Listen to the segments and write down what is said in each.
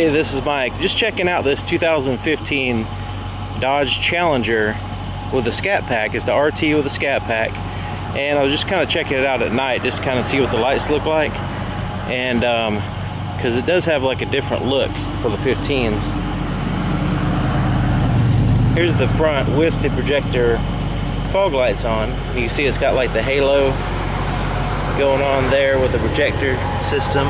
Hey, this is Mike. Just checking out this 2015 Dodge Challenger with a Scat Pack. It's the RT with a Scat Pack. And I was just kind of checking it out at night, just kind of see what the lights look like. And because um, it does have like a different look for the 15s. Here's the front with the projector fog lights on. You can see it's got like the halo going on there with the projector system.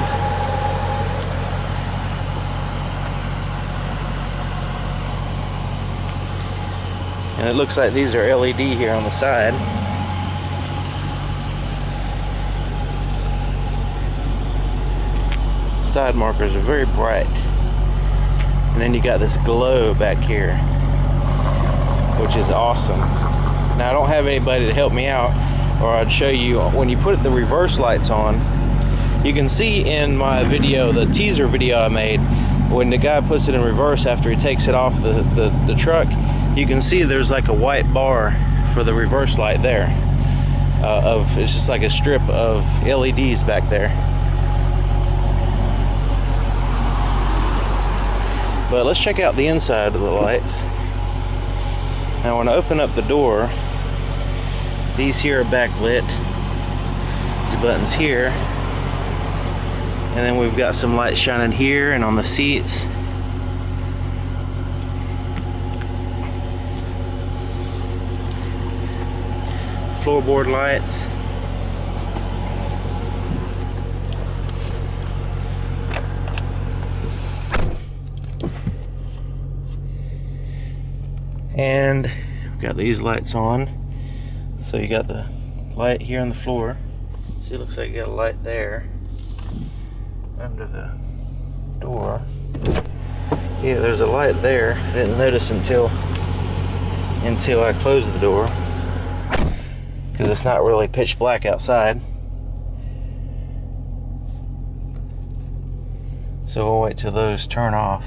And it looks like these are LED here on the side. Side markers are very bright. And then you got this glow back here, which is awesome. Now I don't have anybody to help me out, or I'd show you when you put the reverse lights on, you can see in my video, the teaser video I made, when the guy puts it in reverse after he takes it off the, the, the truck, you can see there's like a white bar for the reverse light there uh, of it's just like a strip of LEDs back there. But let's check out the inside of the lights. Now when I open up the door these here are backlit. These buttons here. And then we've got some lights shining here and on the seats floorboard lights. And we've got these lights on. So you got the light here on the floor. See, it looks like you got a light there under the door. Yeah, there's a light there. I didn't notice until until I closed the door because it's not really pitch black outside. So we'll wait till those turn off.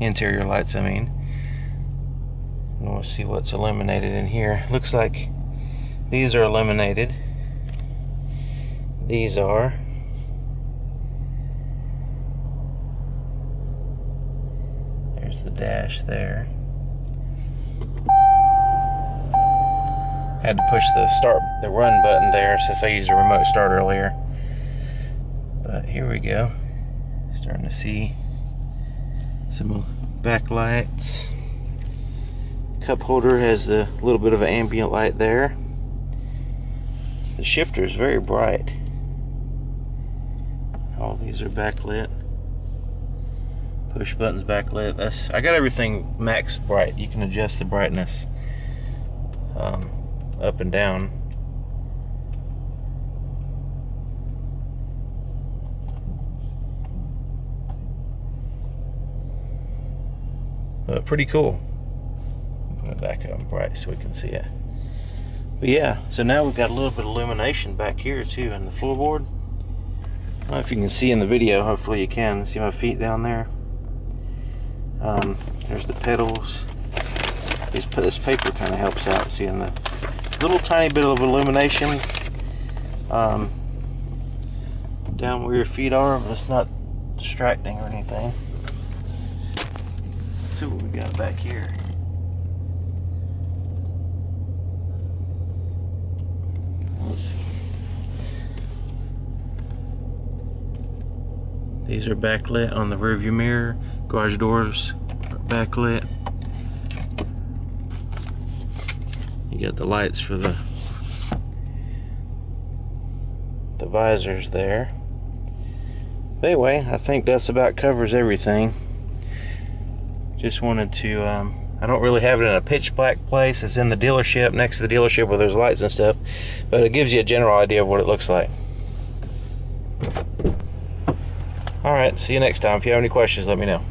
Interior lights, I mean. And we'll see what's illuminated in here. Looks like these are illuminated. These are. There's the dash there. Had to push the start the run button there since I used a remote start earlier. But here we go. Starting to see some backlights. Cup holder has the little bit of ambient light there. The shifter is very bright. All these are backlit. Push buttons backlit. That's I got everything max bright. You can adjust the brightness. Um, up and down. But pretty cool. Put it back up bright so we can see it. But yeah, so now we've got a little bit of illumination back here too in the floorboard. I don't know if you can see in the video, hopefully you can. See my feet down there? Um, there's the pedals. This, this paper kind of helps out seeing the little tiny bit of illumination um, down where your feet are, but it's not distracting or anything. Let's see what we got back here. Let's see. These are backlit on the rearview mirror. Garage doors backlit. You got the lights for the the visors there. Anyway, I think that's about covers everything. Just wanted to, um, I don't really have it in a pitch black place. It's in the dealership, next to the dealership where there's lights and stuff. But it gives you a general idea of what it looks like. Alright, see you next time. If you have any questions, let me know.